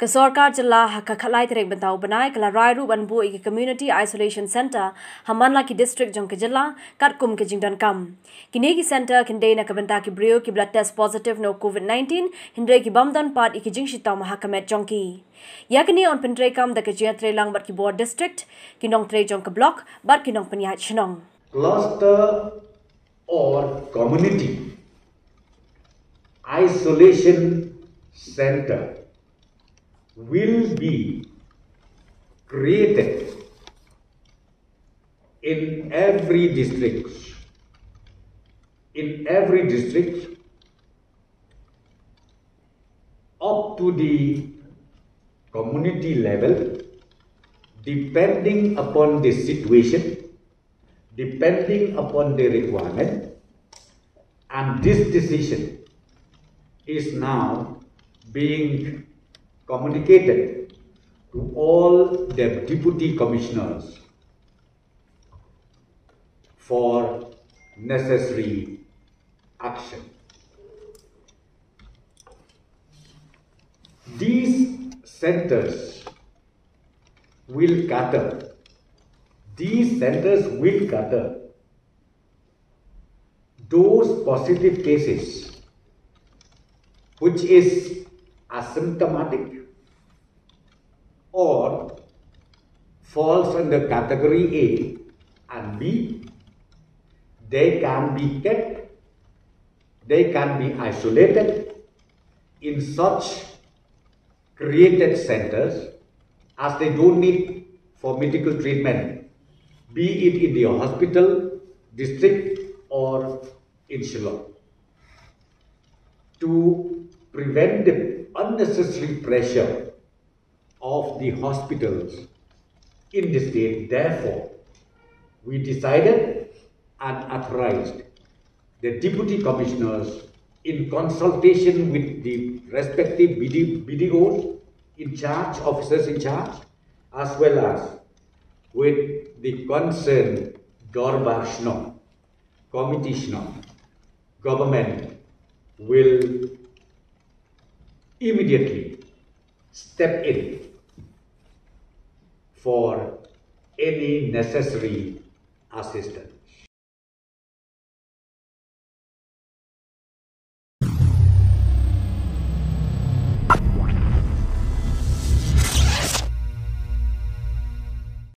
ka sarkar jala ka khalai tere banai kala rai ru ban bu community isolation center hamanla ki district jong ke jala kat kum ke jingdan kam kini ki center kinde na ka banta ki brio ki blood test positive no covid 19 hindre ki bamdan pat ki jing shita mahakamet jong ki yakni on pentre kam da ke jia tre lang bat ki board district ki nong tre jong ka block bat ki nong panya chnong cluster or community isolation center will be created in every district. In every district, up to the community level, depending upon the situation, depending upon the requirement, and this decision is now being communicated to all the deputy commissioners for necessary action. These centers will gather, these centers will gather those positive cases which is asymptomatic or falls under category A and B, they can be kept, they can be isolated in such created centers as they don't need for medical treatment, be it in the hospital, district or in Shillong. To prevent the unnecessary pressure of the hospitals in the state. Therefore, we decided and authorized the deputy commissioners in consultation with the respective BD, BDOs in charge, officers in charge, as well as with the concerned Dorbar Shnong, committee government will immediately step in for any necessary assistance.